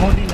モディ